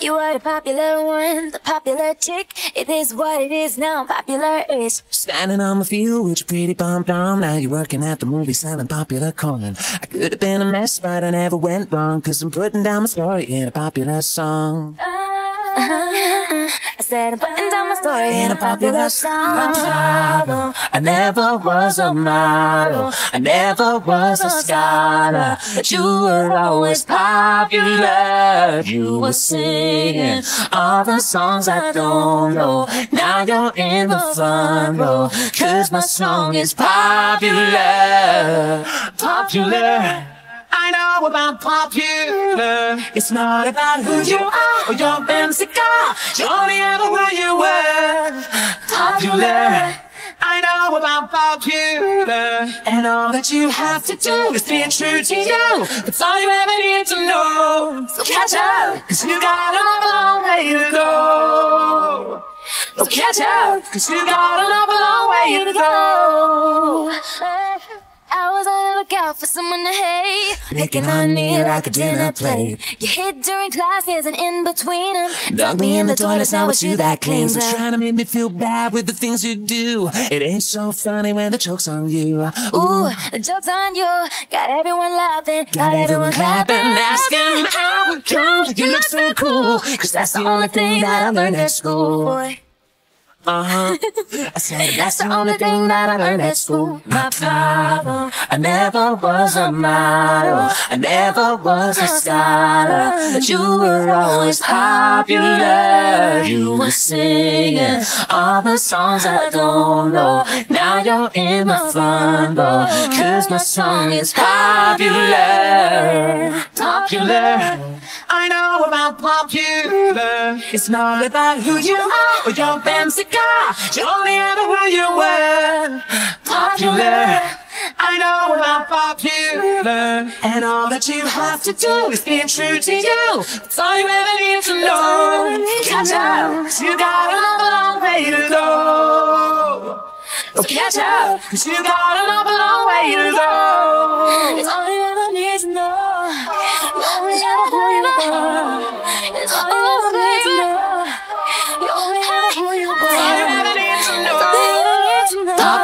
You are the popular one, the popular chick. It is what it is now, popular is. Standing on the field with your pretty pom pom. Now you're working at the movie selling popular corn. I could have been a mess, but I never went wrong. Cause I'm putting down my story in a popular song. I said I'm putting down my story In a popular song. I never was a model. I never was a scholar. But you were always popular. You were singing all the songs I don't know. Now you're in the front row. Cause my song is popular. Popular. Know about popular. It's not about who you are or your fancy car. You're only ever who you were. Popular. I know about popular. And all that you have to do is be true to you. That's all you ever need to know. So catch up, cause you got a long way to go. So catch up, cause you got a long way to go. I was on the lookout for someone to hate. On me like a dinner plate. You hid during classes and in between them. Dug me in the toilet, now it's you that claims You're trying to make me feel bad with the things you do. It ain't so funny when the joke's on you. Ooh, the joke's on you. Got everyone laughing. Got everyone clapping, asking how it comes. You look so cool, cause that's the only thing that I learned at school. Boy. Uh huh. I said that's the only thing that I learned at school. My problem. I never was a model. I never was a scholar. But you were always popular. You were singing all the songs I don't know. Now you're in my row. Cause my song is popular. Popular. Popular. It's not about who you are or your fancy car. You're only ever who you were. Popular. I know about popular. And all that you have to do is be true to you. That's all you ever need to know. Catch up, you got a long way to go. So catch up, cause you got a long way to go.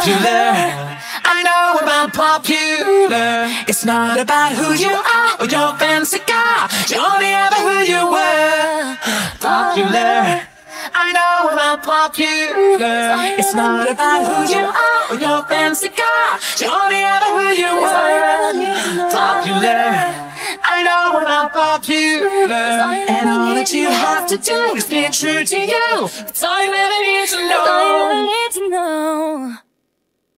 Popular. I know about popular. It's not about who you are or your fancy car. You're only ever who you were. Popular. I know about popular. It's not about who you are or your fancy car. You're only ever who you were. Popular. I know about popular. And all that you have to do is be true to you. That's all you ever need to know.